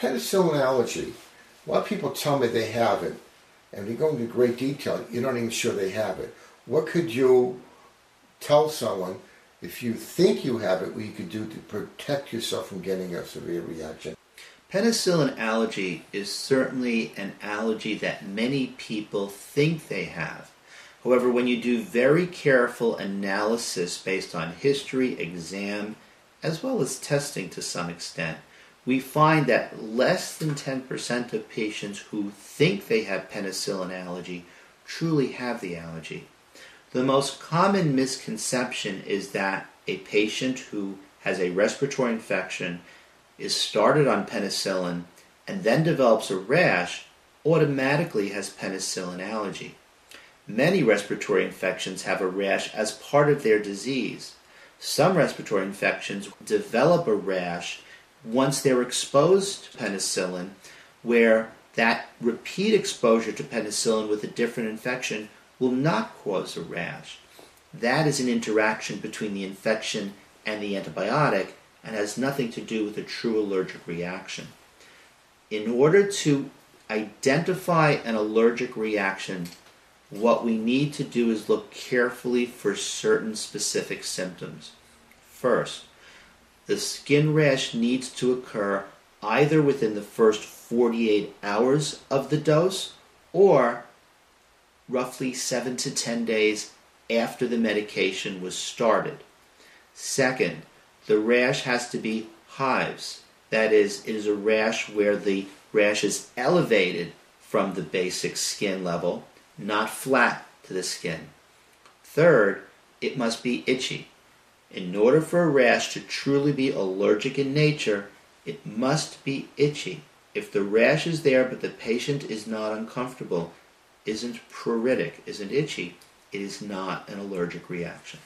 Penicillin allergy. A lot of people tell me they have it, and we go into great detail. You're not even sure they have it. What could you tell someone if you think you have it, what you could do to protect yourself from getting a severe reaction? Penicillin allergy is certainly an allergy that many people think they have. However, when you do very careful analysis based on history, exam, as well as testing to some extent, we find that less than 10% of patients who think they have penicillin allergy truly have the allergy. The most common misconception is that a patient who has a respiratory infection is started on penicillin and then develops a rash automatically has penicillin allergy. Many respiratory infections have a rash as part of their disease. Some respiratory infections develop a rash once they're exposed to penicillin, where that repeat exposure to penicillin with a different infection will not cause a rash. That is an interaction between the infection and the antibiotic and has nothing to do with a true allergic reaction. In order to identify an allergic reaction, what we need to do is look carefully for certain specific symptoms. First, the skin rash needs to occur either within the first 48 hours of the dose or roughly 7 to 10 days after the medication was started. Second, the rash has to be hives. That is, it is a rash where the rash is elevated from the basic skin level not flat to the skin. Third, it must be itchy. In order for a rash to truly be allergic in nature, it must be itchy. If the rash is there but the patient is not uncomfortable, isn't pruritic, isn't itchy, it is not an allergic reaction.